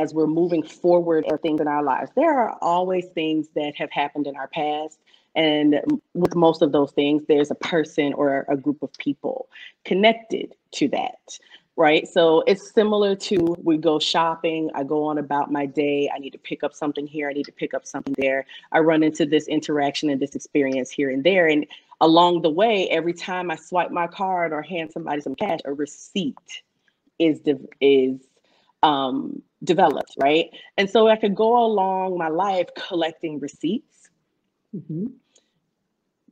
as we're moving forward or things in our lives, there are always things that have happened in our past. And with most of those things, there's a person or a group of people connected to that right? So it's similar to we go shopping, I go on about my day, I need to pick up something here, I need to pick up something there. I run into this interaction and this experience here and there. And along the way, every time I swipe my card or hand somebody some cash, a receipt is is um, developed, right? And so I could go along my life collecting receipts. Mm-hmm.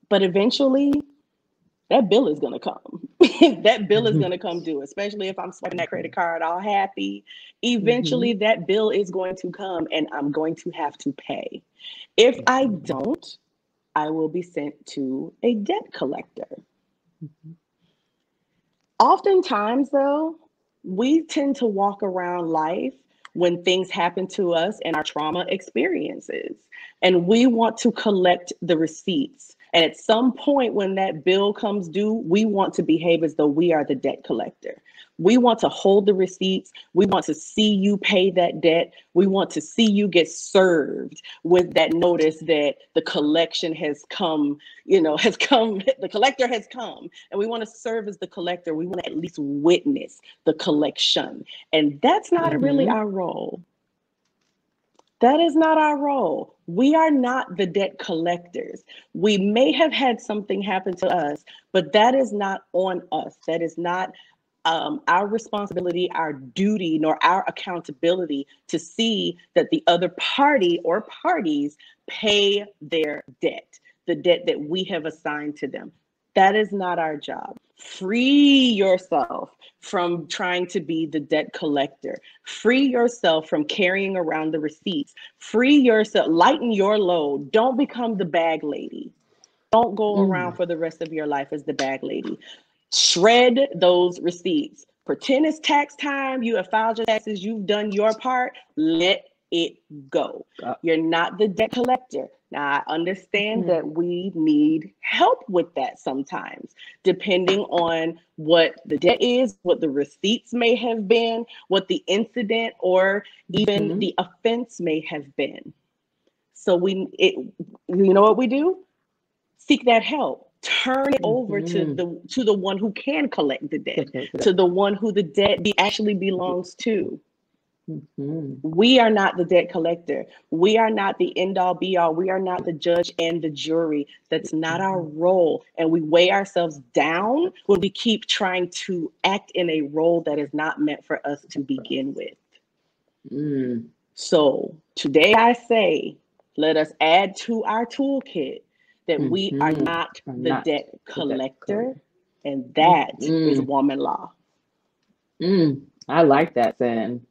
But eventually, that bill is going to come. that bill is mm-hmm. going to come due, especially if I'm swiping that credit card all happy. Eventually, mm-hmm. that bill is going to come and I'm going to have to pay. If I don't, I will be sent to a debt collector. Mm-hmm. Oftentimes, though, we tend to walk around life when things happen to us and our trauma experiences, and we want to collect the receipts and at some point, when that bill comes due, we want to behave as though we are the debt collector. We want to hold the receipts. We want to see you pay that debt. We want to see you get served with that notice that the collection has come, you know, has come, the collector has come. And we want to serve as the collector. We want to at least witness the collection. And that's not mm-hmm. really our role. That is not our role. We are not the debt collectors. We may have had something happen to us, but that is not on us. That is not um, our responsibility, our duty, nor our accountability to see that the other party or parties pay their debt, the debt that we have assigned to them. That is not our job. Free yourself from trying to be the debt collector. Free yourself from carrying around the receipts. Free yourself, lighten your load. Don't become the bag lady. Don't go mm. around for the rest of your life as the bag lady. Shred those receipts. Pretend it's tax time. You have filed your taxes. You've done your part. Let it go. Uh, You're not the debt collector. Now, I understand mm-hmm. that we need help with that sometimes, depending on what the debt is, what the receipts may have been, what the incident or even mm-hmm. the offense may have been. So we, it, you know what we do? Seek that help. Turn it over mm-hmm. to the to the one who can collect the debt, to the one who the debt be, actually belongs to. Mm-hmm. We are not the debt collector. We are not the end all be all. We are not the judge and the jury. That's not our mm-hmm. role. And we weigh ourselves down when we keep trying to act in a role that is not meant for us to begin with. Mm. So today I say, let us add to our toolkit that mm-hmm. we are mm-hmm. not the not debt collector, and that mm-hmm. is woman law. Mm. I like that, Then